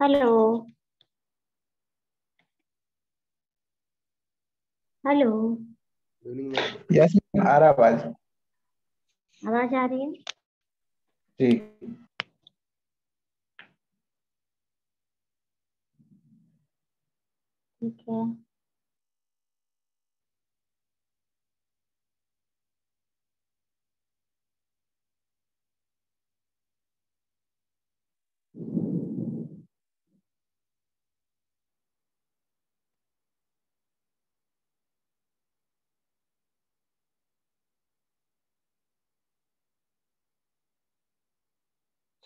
Hello. Hello. Yes आ रहा आवाज़? आवाज़ आ रही है? जी। ठीक है।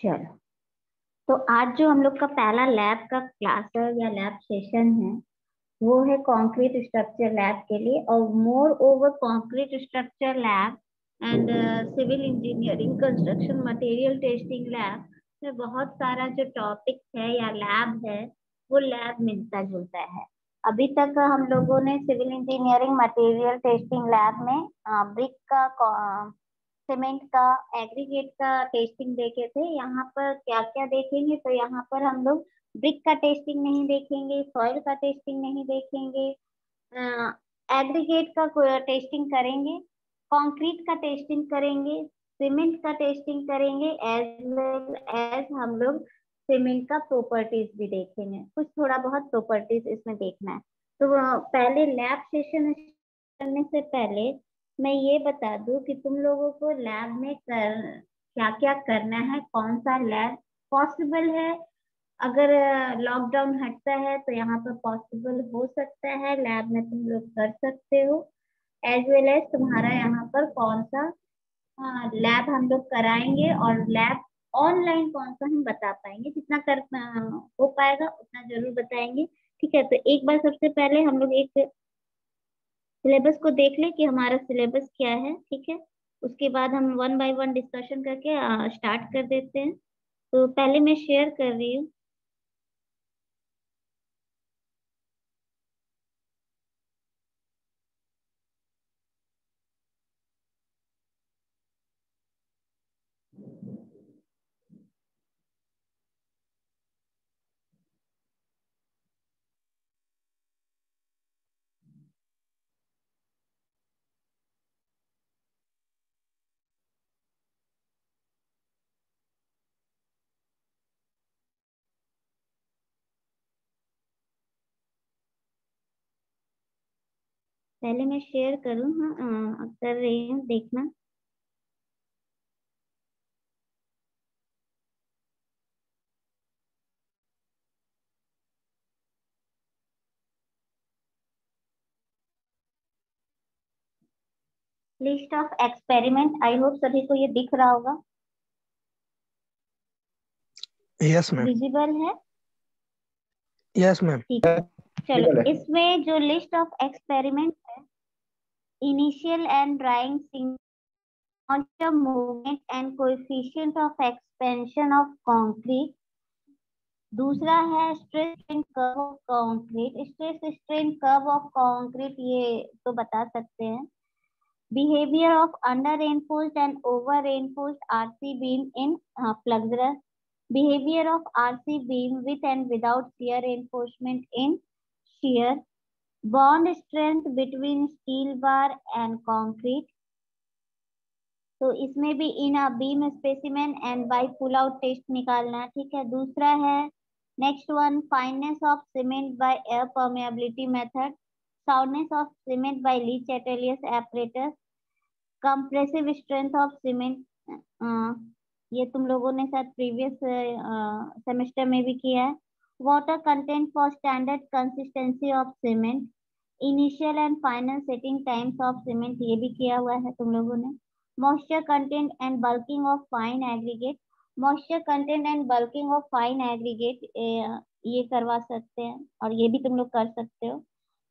चलो। तो आज जो हम लोग का पहला लैब का क्लास है, या लैब सेशन है, वो है कंक्रीट स्ट्रक्चर लैब के लिए, और moreover concrete structure lab and civil engineering construction material testing lab में बहुत सारा जो टॉपिक है, या लैब है, वो लैब मिलता जुलता है। अभी तक हम लोगों ने civil engineering material testing lab में ब्रिक का सीमेंट का एग्रीगेट का टेस्टिंग देखे थे, यहाँ पर क्या क्या देखेंगे? तो यहाँ पर हम लोग ब्रिक का टेस्टिंग नहीं देखेंगे सॉइल का टेस्टिंग नहीं देखेंगे एग्रीगेट का टेस्टिंग करेंगे कंक्रीट का टेस्टिंग करेंगे सीमेंट का टेस्टिंग करेंगे एज वेल एज हम लोग सीमेंट का प्रॉपर्टीज़ भी देखेंगे। कुछ थोड़ा बहुत प्रॉपर्टीज़ इसमें देखना है। तो पहले लैब सेशन करने से पहले मैं ये बता दूँ कि तुम लोगों को लैब में कर क्या क्या करना है? कौन सा लैब पॉसिबल है? अगर लॉकडाउन हटता है तो यहाँ पर पॉसिबल हो सकता है लैब में तुम लोग कर सकते हो। एज वेल एज तुम्हारा यहाँ पर कौन सा लैब हम लोग कराएँगे और लैब ऑनलाइन कौन सा हम बता पाएँगे। जितना कर हो पाएगा उतना ज़रूर बताएँगे। ठीक है तो एक बार सबसे पहले हम लोग एक सिलेबस को देख ले कि हमारा सिलेबस क्या है, ठीक है? उसके बाद हम वन बाय वन डिस्कशन करके स्टार्ट कर देते हैं। तो पहले मैं शेयर कर रही हूँ। पहले मैं शेयर करूँ हाँ कर रही हूँ देखना। List of experiment I hope सभी को ये दिख रहा होगा। यस मैम विजिबल है? यस मैम ठीक है। चलो इसमें जो लिस्ट ऑफ़ एक्सपेरिमेंट है initial and drawing quantum movement and coefficient of expansion of concrete. दूसरा है stress strain curve of concrete stress strain curve of concrete ये तो बता सकते हैं। Behaviour of under reinforced and over reinforced RC beam in flexures behavior of RC beam with and without shear reinforcement in shear, bond strength between steel bar and concrete. तो इसमें भी in a beam specimen and by pull out test निकालना ठीक है दूसरा है next one fineness of cement by air permeability method soundness of cement by Le Chatelier's apparatus compressive strength of cement ये तुम लोगों ने शायद प्रीवियस सेमेस्टर में भी किया है water content for standard consistency of cement initial and final setting times of cement ये भी किया हुआ है तुम लोगों ने। Moisture content and bulking of fine aggregate moisture content and bulking of fine aggregate ये करवा सकते हैं और ये भी तुम लोग कर सकते हो।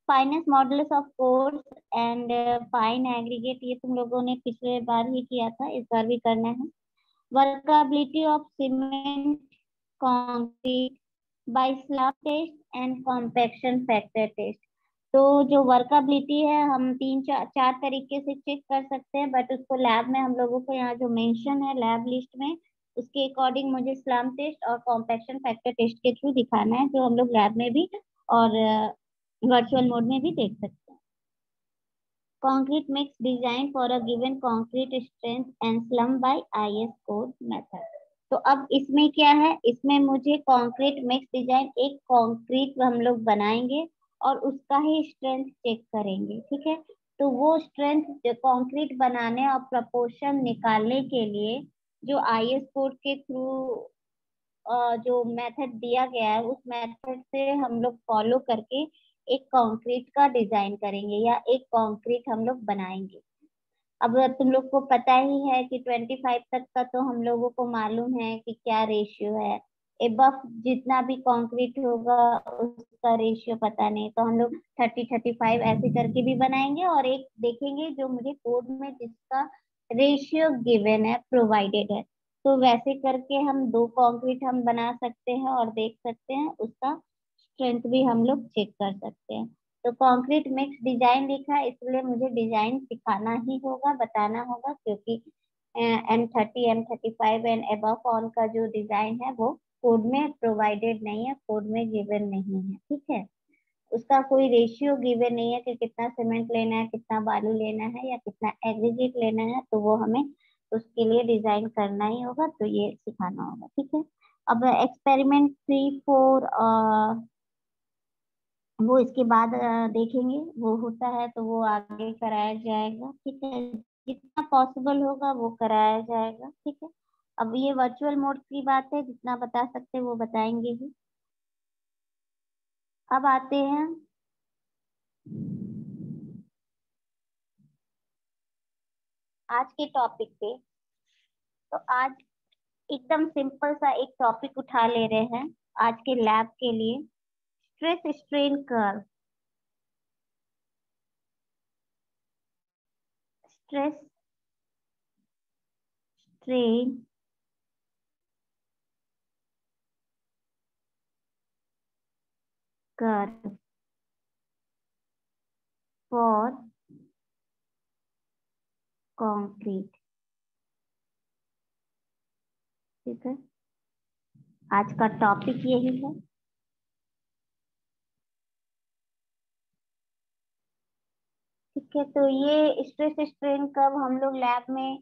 Fineness modulus of coarse and fine aggregate ये तुम लोगों ने पिछले बार ही किया था, इस बार भी करना है। Workability of cement, concrete by slab test and compaction factor test तो जो वर्कबिलिटी है, हम तीन चार चार तरीके से चेक कर सकते हैं बट उसको लैब में हम लोगों को यहाँ जो मेंशन है लैब लिस्ट में, उसके अकॉर्डिंग मुझे स्लम टेस्ट और कॉम्पेक्शन फैक्टर टेस्ट के थ्रू दिखाना है, जो हम लोग लैब में भी और वर्चुअल मोड में भी देख सकते हैं concrete mix designed for a given concrete strength and slum by IS code method. तो अब इसमें क्या है? इसमें मुझे कंक्रीट मिक्स डिज़ाइन एक कंक्रीट हम लोग बनाएँगे और उसका ही स्ट्रेंथ चेक करेंगे, ठीक है? तो वो स्ट्रेंथ कंक्रीट बनाने और प्रपोर्शन निकालने के लिए जो आईएस कोड के थ्रू जो मेथड दिया गया है, उस मेथड से हम लोग फॉलो करके एक कंक्रीट का डिज़ाइन करेंगे या एक कंक्रीट हम लोग बनाएँगे। अब तुम लोग को पता ही है कि 25 तक का तो हम लोगों को मालूम है कि क्या रेशियो है। एबफ जितना भी कंक्रीट होगा, उसका रेशियो पता नहीं। तो हम लोग 30 35 ऐसे करके भी बनाएँगे और एक देखेंगे जो मुझे कोड में जिसका रेशियो गिवन है प्रोवाइडेड है। तो वैसे करके हम दो कंक्रीट हम बना सकते हैं और देख सकते हैं, उसका स्ट्रेंथ भी हम लोग चेक कर सकते हैं। तो कंक्रीट मिक्स डिज़ाइन लिखा है इसलिए मुझे डिज़ाइन सिखाना ही होगा, बताना होगा, क्योंकि M thirty M thirty five and above on का जो डिज़ाइन है, वो कोड में प्रोवाइडेड नहीं है कोड में गिवन नहीं है, ठीक है? उसका कोई रेशियो गिवन नहीं है कि कितना सीमेंट लेना है, कितना बालू लेना है या कितना एग्रीगेट लेना है तो वो हमें उसके लिए डिज़ाइन करना ही होगा तो ये सिखाना होगा, ठीक है? अब एक्सपेरिमेंट थ्री फोर वो इसके बाद देखेंगे, वो होता है तो वो आगे कराया जाएगा, ठीक है? जितना पॉसिबल होगा वो कराया जाएगा, ठीक है? अब ये वर्चुअल मोड की बात है, जितना बता सकते वो बताएँगे ही अब आते हैं। आज के टॉपिक पे। तो आज एकदम सिंपल सा एक टॉपिक उठा ले रहे हैं, आज के लैब के लिए। Stress strain curve stress strain curve for concrete ठीक है? आज का टॉपिक यही है। ठीक है तो ये स्ट्रेस स्ट्रेन कब हम लोग लैब में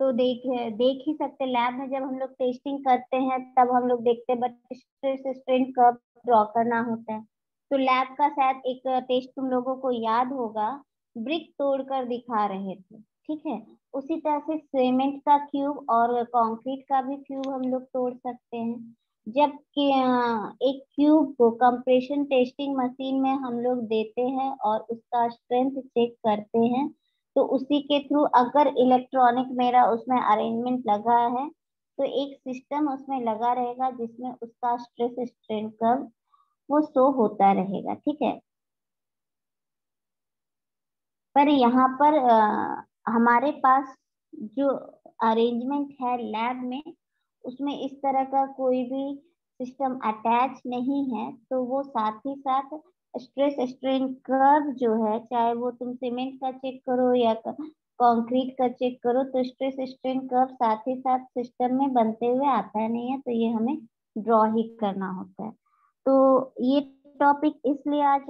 तो देख देख ही सकते लैब में जब हम लोग टेस्टिंग करते हैं, तब हम लोग देखते हैं बट स्ट्रेस स्ट्रेन कब ड्रॉ करना होता है। तो लैब का शायद एक टेस्ट तुम लोगों को याद होगा। ब्रिक तोड़कर दिखा रहे थे, ठीक है? उसी तरह से सीमेंट का क्यूब और कंक्रीट का भी क्यूब हम लोग तोड़ सकते हैं। जब एक क्यूब को कंप्रेशन टेस्टिंग मशीन में हम लोग देते हैं और उसका स्ट्रेंथ चेक करते हैं तो उसी के थ्रू अगर इलेक्ट्रॉनिक मेरा उसमें अरेंजमेंट लगा है तो एक सिस्टम उसमें लगा रहेगा जिसमें उसका स्ट्रेस स्ट्रेन कर्व वो शो होता रहेगा ठीक है? पर यहाँ पर आ, हमारे पास जो अरेंजमेंट है लैब में उसमें इस तरह का कोई भी सिस्टम अटैच नहीं है तो वो साथ ही साथ स्ट्रेस स्ट्रेन कर्व जो है, चाहे वो तुम सीमेंट का चेक करो या कंक्रीट का चेक करो तो स्ट्रेस स्ट्रेन कर्व साथ ही साथ सिस्टम में बनते हुए आता नहीं है तो ये हमें ड्रॉ ही करना होता है। तो ये टॉपिक इसलिए आज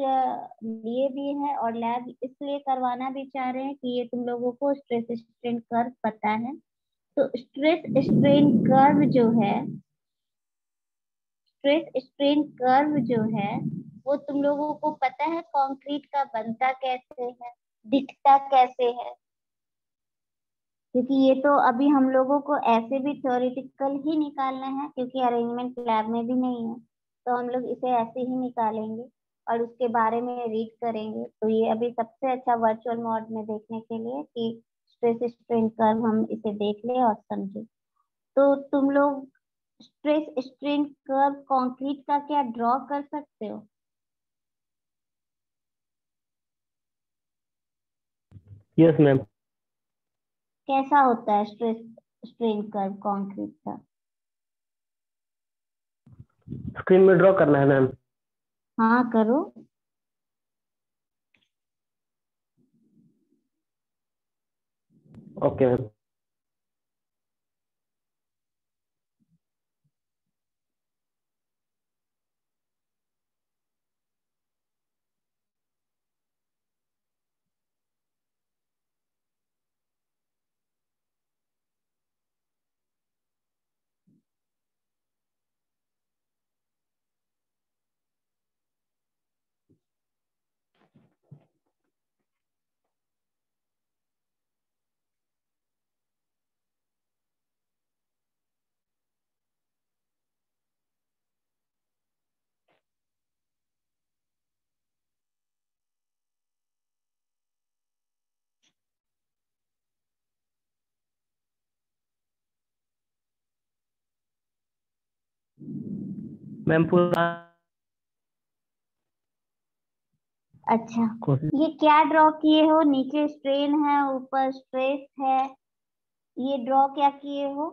लिए भी है और लैब इसलिए करवाना भी चाह रहे हैं कि ये तुम लोगों को स्ट्रेस स्ट्रेन कर्व पता है। तो स्ट्रेस स्ट्रेन कर्व जो है स्ट्रेस स्ट्रेन कर्व जो है, वो तुम लोगों को पता है कंक्रीट का बनता कैसे है, दिखता कैसे है? क्योंकि ये तो अभी हम लोगों को ऐसे भी थ्योरेटिकल ही निकालना है, क्योंकि अरेंजमेंट लैब में भी नहीं है तो हम लोग इसे ऐसे ही निकालेंगे और उसके बारे में रीड करेंगे। तो ये अभी सबसे अच्छा वर्चुअल मोड में देखने के लिए कि स्ट्रेस स्ट्रेन कर्व हम इसे देख ले और समझे। तो तुम लोग स्ट्रेस स्ट्रेन कर्व कंक्रीट का क्या ड्रॉ कर सकते हो? यस मैम कैसा होता है स्ट्रेस स्ट्रेन कर्व कंक्रीट का? स्क्रीन में ड्रॉ करना है मैम हाँ करो। ओके मैम पूरा अच्छा। ये क्या ड्रॉ किए हो? नीचे स्ट्रेन है ऊपर स्ट्रेस है। ये ड्रॉ क्या किए हो?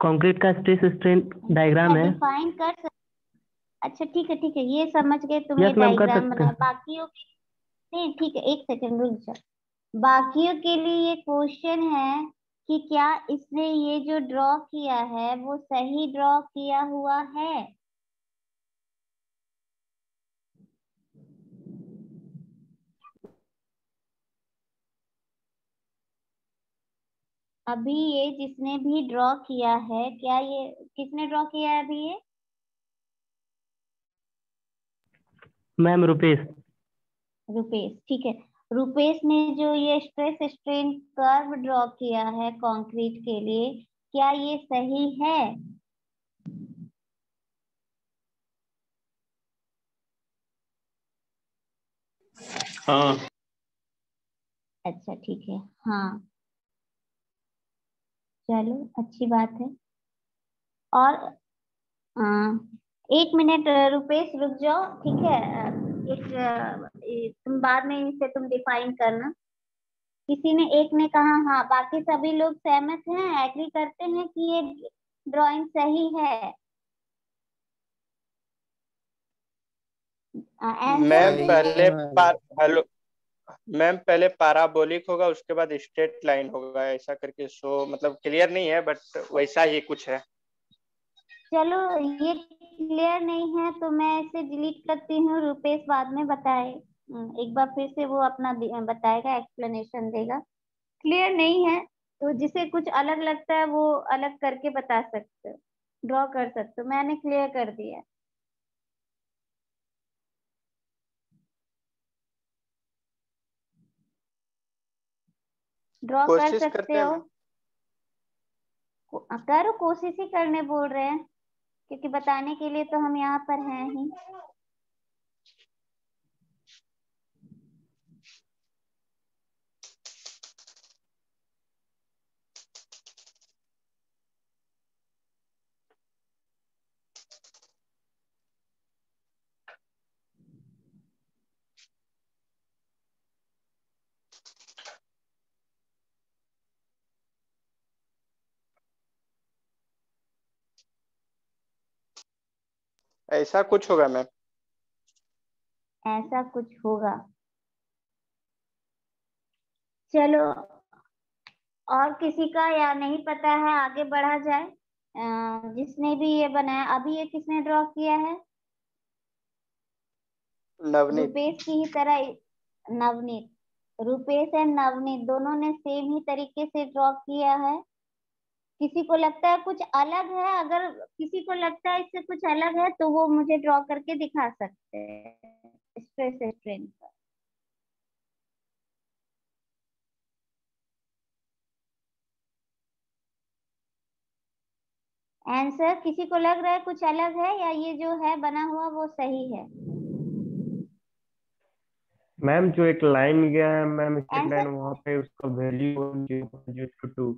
कंक्रीट का स्ट्रेस स्ट्रेन डायग्राम है। डिफाइन कर सकते अच्छा ठीक है ठीक है ये समझ गए तुमने डायग्राम बना बाकियों के नहीं ठीक है एक सेकंड रुक जा बाकियों के लिए ये क्वेश्चन है कि क्या इसने ये जो ड्रॉ किया है वो सही ड्रॉ किया हुआ है? अभी ये जिसने भी ड्रॉ किया है क्या ये किसने ड्रॉ किया है अभी ये? मैम रुपेश। रुपेश ठीक है। रुपेश ने जो ये स्ट्रेस स्ट्रेन कर्व ड्रॉ किया है कंक्रीट के लिए क्या ये सही है? हाँ। अच्छा ठीक है। हाँ। चलो अच्छी बात है। और आ, एक मिनट रुपेश रुक जाओ ठीक है। एक तुम बाद में इसे तुम डिफाइन करना। किसी ने एक ने कहा हाँ बाकी सभी लोग सहमत हैं एग्री करते हैं कि ये ड्राइंग सही है। मैम पहले हेलो मैम पहले पैराबोलिक होगा उसके बाद स्ट्रेट लाइन होगा ऐसा करके सो मतलब क्लियर नहीं है बट वैसा ही कुछ है। चलो ये क्लियर नहीं है तो मैं इसे डिलीट करती हूँ रुपेश बाद में बताए। एक बार फिर से वो अपना बताएगा एक्सप्लेनेशन देगा। क्लियर नहीं है तो जिसे कुछ अलग लगता है वो अलग करके बता सकते हो ड्रॉ कर सकते हो। मैंने क्लियर कर दिया। ड्रॉ कर सकते हो करो कोशिश ही करने बोल रहे हैं क्योंकि बताने के लिए तो हम यहाँ पर हैं ही। ऐसा कुछ होगा मैम? ऐसा कुछ होगा। चलो और किसी का या नहीं पता है आगे बढ़ा जाए। जिसने भी ये बनाया अभी ये किसने ड्रॉ किया है? नवनीत। रुपेश की ही तरह नवनीत। रुपेश एंड नवनीत दोनों ने सेम ही तरीके से ड्रॉ किया है। किसी को लगता है कुछ अलग है अगर किसी को लगता है इससे कुछ अलग है तो वो मुझे ड्रॉ करके दिखा सकते हैं स्ट्रेस स्ट्रेन पर। आंसर किसी को लग रहा है कुछ अलग है या ये जो है बना हुआ वो सही है? मैम जो एक लाइन गया है मैम लाइन वहाँ पे उसका वैल्यू टू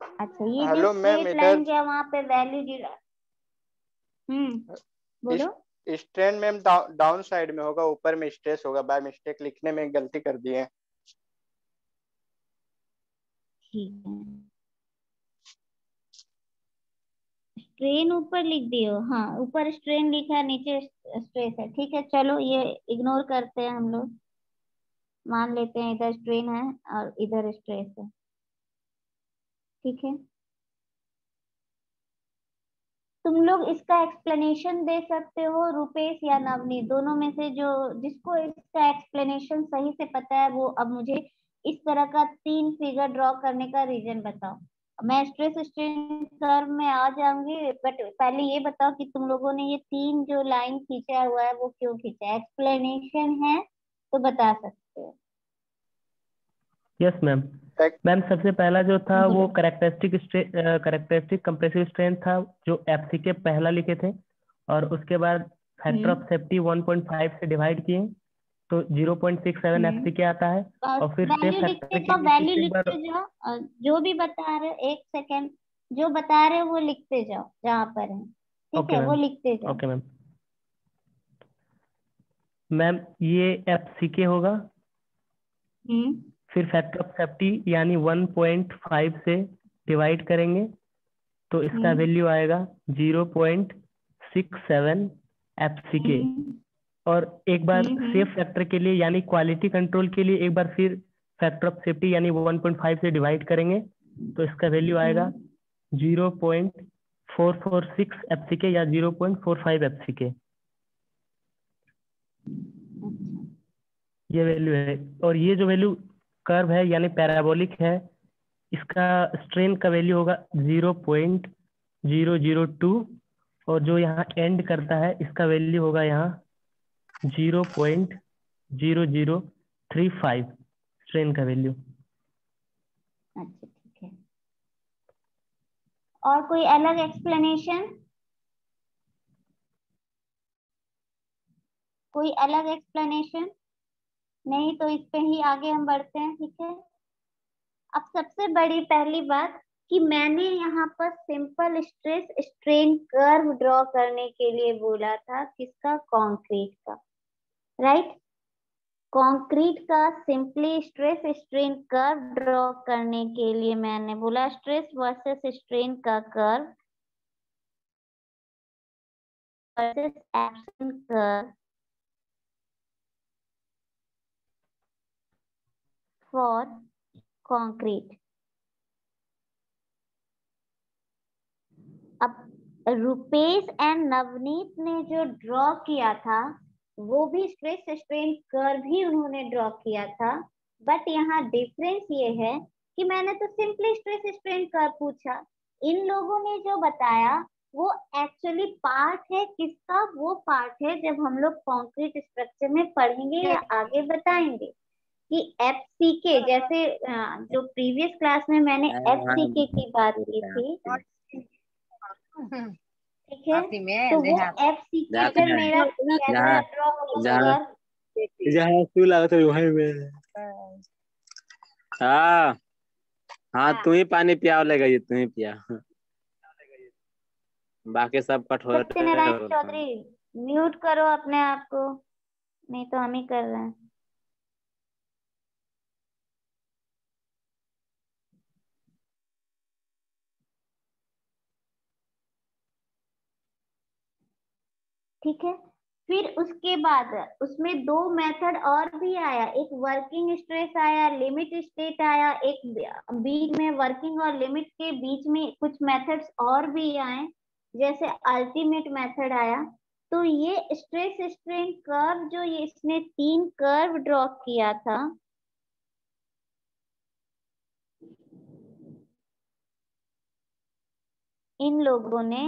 अच्छा ये हेलो मैम इधर क्या वहाँ पे वैल्यू ज़ीरो हम्म बोलो। स्ट्रेन मैम डाउन साइड में होगा ऊपर में स्ट्रेस होगा। बाय मिस्टेक लिखने में गलती कर दिए ठीक है। स्ट्रेन ऊपर लिख दियो। हाँ ऊपर स्ट्रेन लिखा है नीचे स्ट्रेस है। ठीक है चलो ये इग्नोर करते हैं हम लोग। मान लेते हैं इधर स्ट्रेन है और इधर स्ट्रेस है। ठीक है? तुम लोग इसका एक्सप्लेनेशन दे सकते हो, रुपेश या नवनी? दोनों में से जो, जिसको इसका एक्सप्लेनेशन सही से पता है, वो अब मुझे इस तरह का तीन फिगर ड्रॉ करने का रीजन बताओ। मैं स्ट्रेस स्ट्रेन कर्व में आ जाऊँगी बट पहले ये बताओ कि तुम लोगों ने ये तीन जो लाइन खींचा हुआ है, वो क्यों खींचा एक्सप्लेनेशन है तो बता सकते हो। यस मैम मैम सबसे पहला जो था वो करेक्टरिस्टिक करेक्टरिस्टिक कंप्रेसिव स्ट्रेंथ था जो एफसी के पहला लिखे थे और उसके बाद फैक्टर ऑफ़ सेफ्टी 1.5 से डिवाइड किए तो 0.67 एफसीके हम्म। आता है और फिर सेफ़ फैक्टर के वैल्यू लिखते जाओ जो भी बता रहे हो एक सेकंड जो बता रहे हो वो लिखते जाओ जहाँ पर है। ठीक है वो लिखते जाओ। ओके मैम मैम ये एफसीके होगा। हम्म। फिर फैक्टर ऑफ़ सेफ्टी यानी 1.5 से डिवाइड करेंगे तो इसका वैल्यू हम्म। आएगा 0.67 एफसीके हम्म। और एक बार सेफ़ फैक्टर के लिए यानी क्वालिटी कंट्रोल के लिए एक बार फिर फैक्टर ऑफ़ सेफ्टी यानी 1.5 से डिवाइड करेंगे तो इसका वैल्यू आएगा 0.446 एफसीके या 0.45 एफसीके ये वैल्यू है। और ये जो वैल्यू कर्व है, यानी पैराबोलिक है, इसका स्ट्रेन का वैल्यू होगा zero point zero zero two और जो यहाँ एंड करता है, इसका वैल्यू होगा यहाँ zero point zero zero three five strain का वैल्यू अच्छा और कोई अलग एक्सप्लेनेशन कोई अलग एक्सप्लेनेशन नहीं तो इस पे ही आगे हम बढ़ते हैं, ठीक है? अब सबसे बड़ी पहली बात कि मैंने यहाँ पर simple stress strain curve draw करने के लिए बोला था, किसका? कंक्रीट का राइट कंक्रीट का simply stress strain curve draw करने के लिए मैंने बोला स्ट्रेस वर्सेस स्ट्रेन का curve versus action curve for concrete अब रुपेश एंड नवनीत ने जो ड्रॉ किया था वो भी स्ट्रेस स्ट्रेन कर्व ही उन्होंने ड्रॉ किया था। बट यहाँ डिफरेंस ये है कि मैंने तो सिंपली स्ट्रेस स्ट्रेन कर्व पूछा। इन लोगों ने जो बताया वो एक्चुअली पार्ट है किसका? वो पार्ट है जब हम लोग कॉन्क्रीट स्ट्रक्चर में पढ़ेंगे या आगे बताएँगे। कि एफ़ सी के जैसे जो प्रीवियस क्लास में मैंने एफ़ सी के की बात की थी। ठीक है? तो वो एफ़ सी के अगर मेरा जहाँ स्कूल आया था वहीं में हाँ। हाँ तू ही पानी पिया लेगा ये तू ही पिया। बाकी सब कट हो। चौधरी म्यूट करो अपने आप को नहीं तो हम ही कर रहे हैं। ठीक है? फिर उसके बाद उसमें दो मेथड और भी आया। एक वर्किंग स्ट्रेस आया लिमिट स्टेट आया। एक बीच में वर्किंग और लिमिट के बीच में कुछ मेथड्स और भी आए, जैसे अल्टीमेट मेथड आया। तो ये स्ट्रेस स्ट्रेन कर्व जो ये इसने तीन कर्व ड्रॉ किया था, इन लोगों ने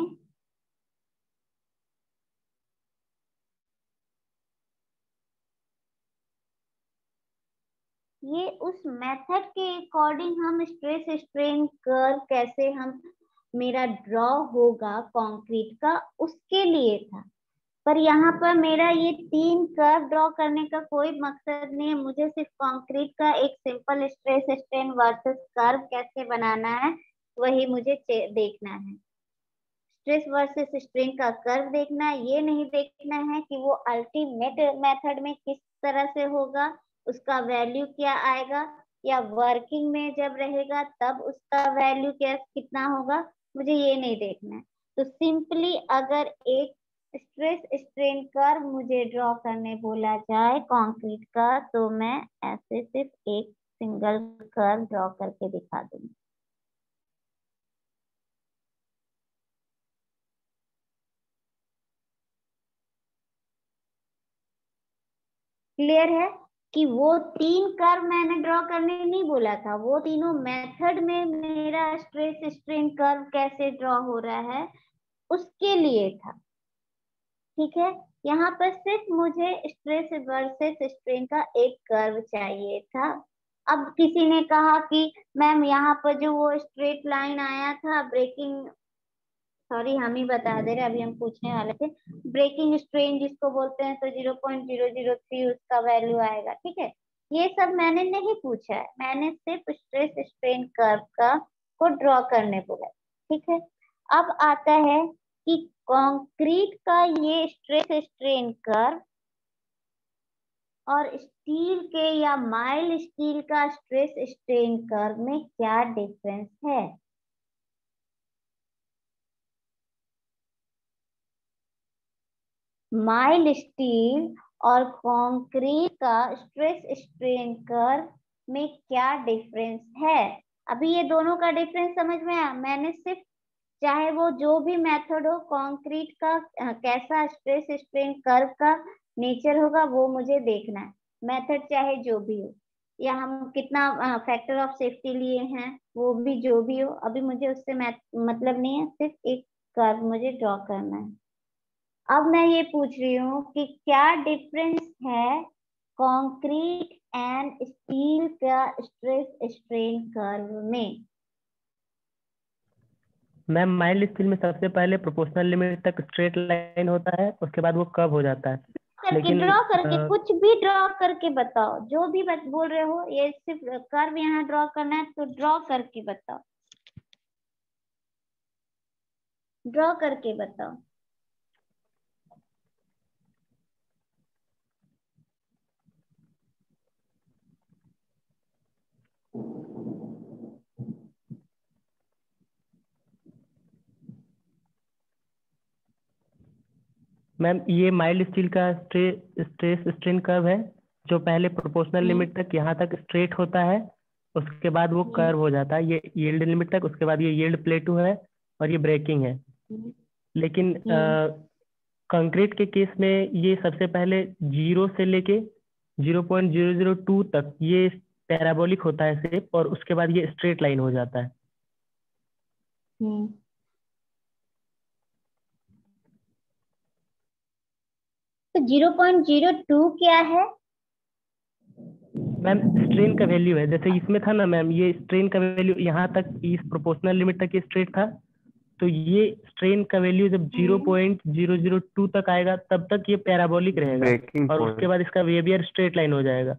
ये उस मेथड के अकॉर्डिंग हम स्ट्रेस स्ट्रेन कर्व कैसे हम, मेरा ड्रॉ होगा कंक्रीट का, उसके लिए था। पर यहाँ पर मेरा ये तीन कर्व ड्रॉ करने का कोई मकसद नहीं है। मुझे सिर्फ़ कंक्रीट का एक simple stress strain versus curve कैसे बनाना है, वही मुझे देखना है। स्ट्रेस वर्सेस स्ट्रेन का कर्व देखना है। ये नहीं देखना है कि वो अल्टीमेट मेथड में किस तरह से होगा। उसका वैल्यू क्या आएगा? या वर्किंग में जब रहेगा, तब उसका वैल्यू क्या, कितना होगा? मुझे ये नहीं देखना है। तो सिंपली अगर एक स्ट्रेस स्ट्रेन कर्व मुझे ड्रॉ करने बोला जाए कंक्रीट का तो मैं ऐसे सिर्फ़ एक सिंगल कर्व ड्रॉ करके दिखा दूँगी। क्लियर है? कि वो तीन कर्व मैंने ड्रॉ करने नहीं बोला था। वो तीनों मेथड में मेरा स्ट्रेस स्ट्रेन कर्व कैसे ड्रॉ हो रहा है, उसके लिए था। ठीक है? यहाँ पर सिर्फ़ मुझे स्ट्रेस वर्सेस स्ट्रेन का एक कर्व चाहिए था। अब किसी ने कहा कि मैम, यहाँ पर जो वो स्ट्रेट लाइन आया था ब्रेकिंग सॉरी हम ही बता दे रहे, अभी हम पूछने वाले थे। ब्रेकिंग स्ट्रेन जिसको बोलते हैं तो zero point zero zero three उसका वैल्यू आएगा, ठीक है? ये सब मैंने नहीं पूछा है। मैंने सिर्फ़ स्ट्रेस स्ट्रेन कर्व का, को ड्रॉ करने बोला, ठीक है? अब आता है कि कंक्रीट का ये स्ट्रेस स्ट्रेन कर्व और स्टील के या माइल स्टील का स्ट्रेस स्ट्रेन कर्व में क्या डिफरेंस है? माइल स्टील और कंक्रीट का स्ट्रेस स्ट्रेन कर्व में क्या डिफरेंस है? अभी ये दोनों का डिफरेंस समझ में आया? मैंने सिर्फ़ चाहे वो जो भी मेथड हो, कंक्रीट का कैसा स्ट्रेस स्ट्रेन कर्व का नेचर होगा, वो मुझे देखना है। मेथड चाहे जो भी हो। या हम कितना फैक्टर ऑफ़ सेफ्टी लिए हैं, वो भी जो भी हो, अभी मुझे उससे मतलब नहीं है, सिर्फ़ एक कर्व मुझे ड्रॉ करना है। अब मैं ये पूछ रही हूँ कि क्या डिफरेंस है कंक्रीट एंड स्टील का स्ट्रेस स्ट्रेन कर्व में? मैम माइल्ड स्टील में सबसे पहले प्रोपोर्शनल लिमिट तक स्ट्रेट लाइन होता है उसके बाद वो कब हो जाता है। लेकिन ड्रॉ करके आ... कुछ भी ड्रॉ करके बताओ। जो भी बत, बोल रहे हो ये सिर्फ़ कर्व यहाँ ड्रॉ करना है तो ड्रॉ करके बताओ। ड्रॉ करके बताओ। मैम ये माइल्ड स्टील का स्ट्रेस स्ट्रेन कर्व है जो पहले प्रोपोर्शनल लिमिट हम्म। तक यहाँ तक स्ट्रेट होता है उसके बाद वो कर्व हम्म। हो जाता है ये यील्ड लिमिट तक उसके बाद ये यील्ड प्लेटू है और ये ब्रेकिंग है हम्म। लेकिन कंक्रीट के केस में ये सबसे पहले ज़ीरो से लेके zero point zero zero two तक ये पैराबोलिक होता है शेप और उसके बाद ये स्ट्रेट लाइन हो जाता है तो ज़ीरो पॉइंट ज़ीरो टू क्या है? मैम स्ट्रेन का वैल्यू है। जैसे इसमें था ना मैम ये स्ट्रेन का वैल्यू यहाँ तक इस प्रोपोर्शनल लिमिट तक स्ट्रेट था। तो ये स्ट्रेन का वैल्यू जब zero point zero zero two तक आएगा तब तक ये पैराबोलिक रहेगा। और उसके बाद इसका बिहेवियर स्ट्रेट लाइन हो जाएगा।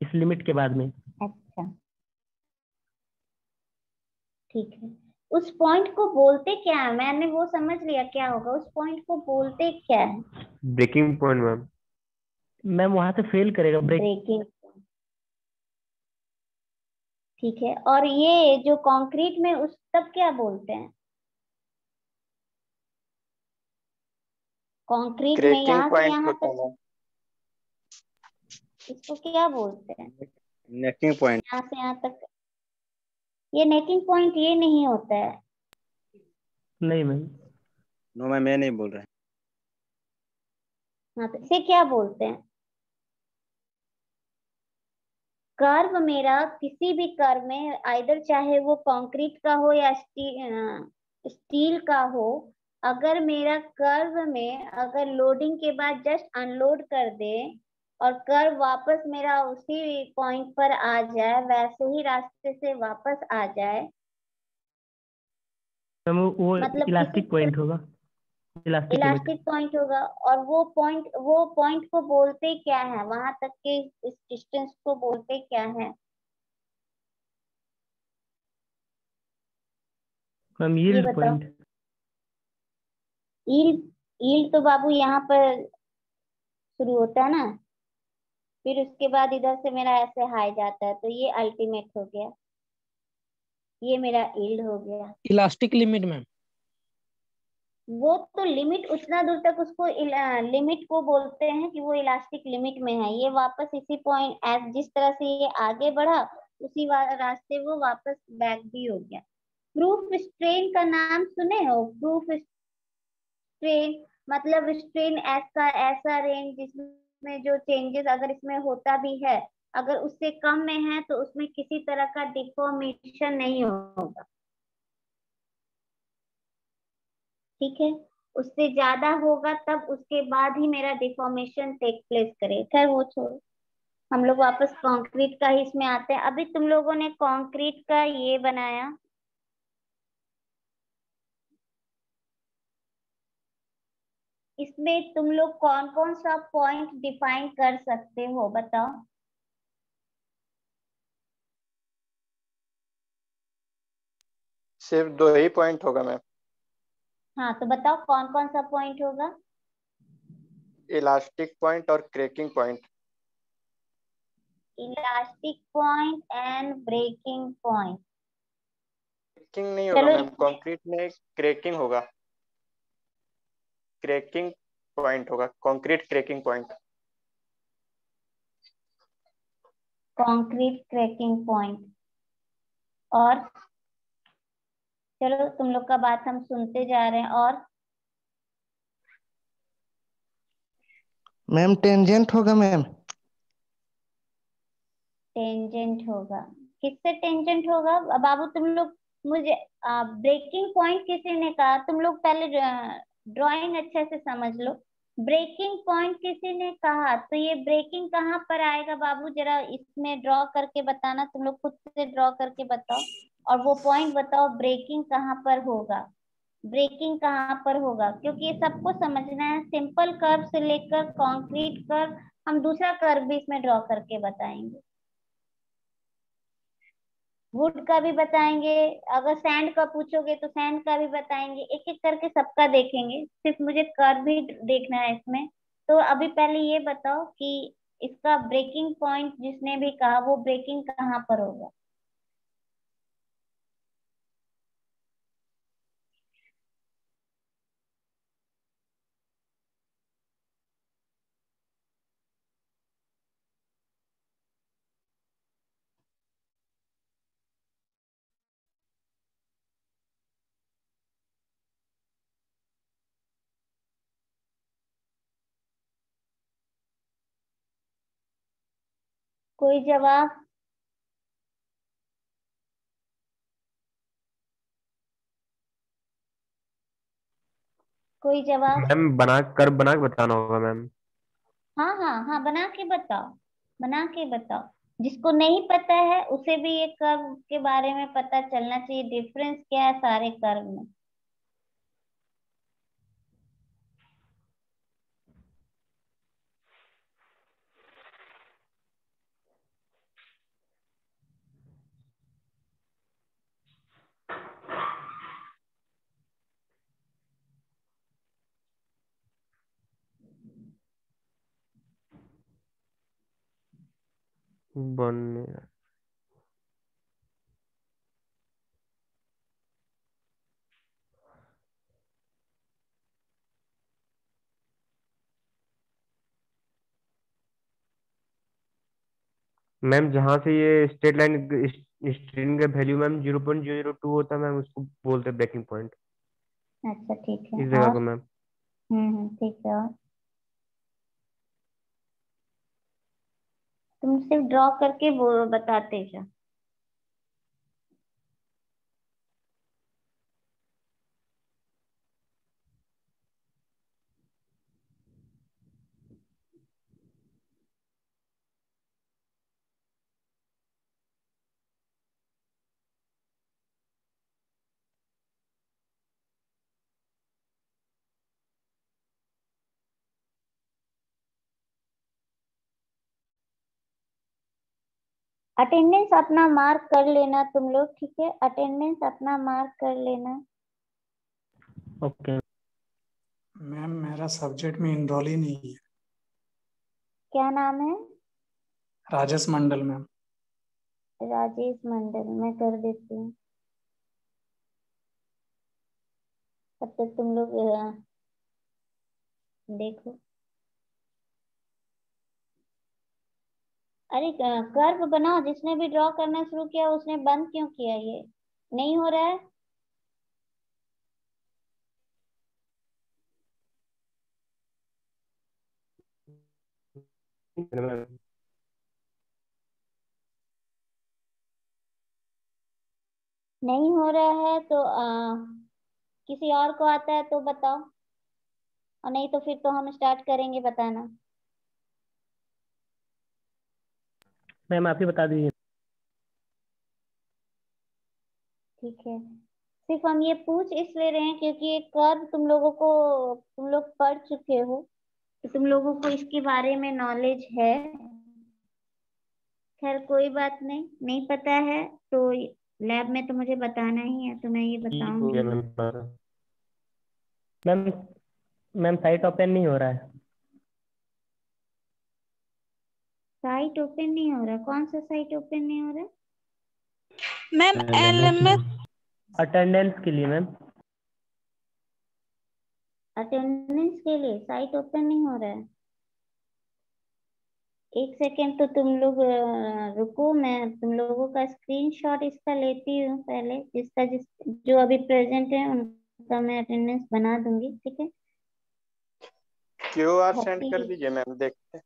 इस लिमिट के बाद में। अच्छा। ठीक है। उस पॉइंट को बोलते क्या है? मैंने वो समझ लिया क्या होगा। उस पॉइंट को बोलते क्या है? ब्रेकिंग पॉइंट मैम मैम वहाँ से फेल करेगा। ब्रेक ब्रेकिंग ठीक है। और ये जो कंक्रीट में उस तब क्या बोलते हैं? कंक्रीट में यहाँ से यहाँ तक इसको क्या बोलते हैं? नेकिंग पॉइंट यहाँ से यहाँ तक ये नेकिंग पॉइंट ये नहीं होता है। नहीं मैम। नो मैम मैं नहीं बोल रहा हाँ। तो इसे क्या बोलते हैं? कर्व मेरा किसी भी कर्व में आइदर चाहे वो कंक्रीट का हो या स्टील स्टील का हो अगर मेरा कर्व में अगर लोडिंग के बाद जस्ट अनलोड कर दे और कर वापस मेरा उसी पॉइंट पर आ जाए वैसे ही रास्ते से वापस आ जाए। तो वो मतलब इलास्टिक पॉइंट होगा। इलास्टिक इलास्टिक पॉइंट होगा और वो पॉइंट वो पॉइंट को बोलते क्या है? वहाँ तक के इस डिस्टेंस को बोलते क्या है? Ma'am yield point yield yield तो बाबू यहाँ पर शुरू होता है ना? फिर उसके बाद इधर से मेरा ऐसे हाई जाता है तो ये अल्टीमेट हो गया। ये मेरा इल्ड हो गया। इलास्टिक लिमिट में वो तो लिमिट उतना दूर तक उसको लिमिट को बोलते हैं कि वो इलास्टिक लिमिट में है। ये वापस इसी पॉइंट एज जिस तरह से ये आगे बढ़ा उसी रास्ते वो वापस बैक भी हो गया। प्रूफ स्ट्रेन का नाम सुने हो? प्रूफ स्ट्रेन मतलब स्ट्रेन ऐसा ऐसा रेंज जिसमें में जो चेंजेस अगर इसमें होता भी है, अगर उससे कम में है तो उसमें किसी तरह का डिफॉर्मेशन नहीं होगा। ठीक है? उससे ज़्यादा होगा, तब उसके बाद ही मेरा डिफॉर्मेशन टेक प्लेस करे। खैर, वो छोड़ो। हम लोग वापस कंक्रीट का ही इसमें आते हैं। अभी तुम लोगों ने कंक्रीट का ये बनाया इसमें तुम लोग कौन कौन सा पॉइंट डिफाइन कर सकते हो बताओ? सिर्फ़ दो ही पॉइंट होगा मैम हाँ तो बताओ कौन कौन सा पॉइंट होगा? इलास्टिक पॉइंट और cracking point elastic point and breaking point cracking नहीं होगा मैम कंक्रीट में क्रेकिंग होगा. क्रैकिंग पॉइंट होगा concrete cracking point. Concrete cracking point. और चलो तुम लोग का बात हम सुनते जा रहे हैं और? मैम टेंजेंट होगा मैम? टेंजेंट होगा। किससे टेंजेंट होगा? बाबू तुम लोग मुझे ब्रेकिंग पॉइंट किसी ने कहा? तुम लोग पहले ड्राइंग अच्छे से समझ लो। ब्रेकिंग पॉइंट किसी ने कहा तो ये ब्रेकिंग कहाँ पर आएगा बाबू? जरा इसमें ड्रॉ करके बताना, तुम लोग खुद से ड्रॉ करके बताओ। और वो पॉइंट बताओ ब्रेकिंग कहाँ पर होगा? ब्रेकिंग कहाँ पर होगा? क्योंकि ये सबको समझना है। सिंपल कर्व से लेकर कॉन्क्रीट कर्व हम दूसरा कर्व भी इसमें ड्रॉ करके बताएँगे। वुड का भी बताएँगे, अगर सैंड का पूछोगे तो सैंड का भी बताएँगे एक एक करके सबका देखेंगे, सिर्फ़ मुझे कर भी देखना है इसमें। तो अभी पहले ये बताओ कि इसका ब्रेकिंग पॉइंट जिसने भी कहा, वो ब्रेकिंग कहाँ पर होगा? कोई जवाब? कोई जवाब? मैम बना कर बना के बताना होगा मैम। हाँ हाँ हाँ बना के बताओ बना के बताओ। जिसको नहीं पता है उसे भी ये कर्व के बारे में पता चलना चाहिए। डिफरेंस क्या है सारे कर्व में? बनने मैम जहाँ से ये स्टेट लाइन स्ट्रिंग का value ma'am zero point zero two होता है मैम उसको बोलते हैं ब्रेकिंग पॉइंट अच्छा ठीक है। इस जगह को मैम। हम्म, हम्म ठीक है। तुम सिर्फ़ ड्रॉ करके वो बताते जा। अटेंडेंस अपना मार्क कर लेना तुम लोग ठीक है? अटेंडेंस अपना मार्क कर लेना। ओके मैम मेरा सब्जेक्ट में इनरोल ही नहीं है। क्या नाम है? राजेश मंडल मैम राजेश मंडल मैं कर देती हूँ। तब तक तुम लोग देखो। अरे कर्व बनाओ जिसने भी ड्रॉ करना शुरू किया उसने बंद क्यों किया ये? नहीं हो रहा है? नहीं हो रहा है तो आ, किसी और को आता है तो बताओ। और नहीं तो फिर तो हम स्टार्ट करेंगे बताना। मैम आप ही बता दीजिए। ठीक है। सिर्फ़ हम ये पूछ इसलिए रहे हैं क्योंकि ये कर्व तुम लोगों को तुम लोग पढ़ चुके हो तो तुम लोगों को इसके बारे में नॉलेज है। खैर कोई बात नहीं नहीं पता है तो लैब में तो मुझे बताना ही है तो मैं ये बताऊँगी। मैम मैम साइट ओपन नहीं हो रहा है। साइट ओपन नहीं हो रहा? कौन सा साइट ओपन नहीं हो रहा? मैम एलएमएस अटेंडेंस के लिए मैम। अटेंडेंस के लिए साइट ओपन नहीं हो रहा है। एक सेकेंड तो तुम लोग रुको मैं तुम लोगों का स्क्रीनशॉट इसका लेती हूँ पहले जिसका जिस जो अभी प्रेजेंट है उनका मैं अटेंडेंस बना दूँगी ठीक है? क्यू आर सेंड कर दीजिए मैम देखते हैं।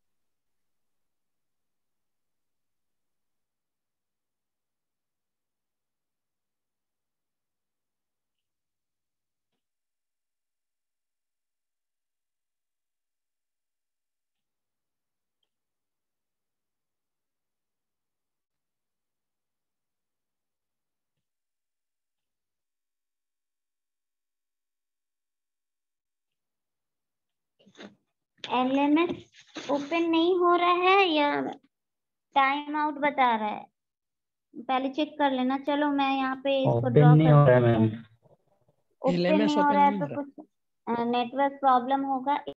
एलएमएस ओपन नहीं हो रहा है या टाइम आउट बता रहा है? पहले चेक कर लेना। चलो मैं यहाँ पे इसको ड्रॉ मैम। ओपन नहीं हो रहा है तो कुछ नेटवर्क प्रॉब्लम होगा।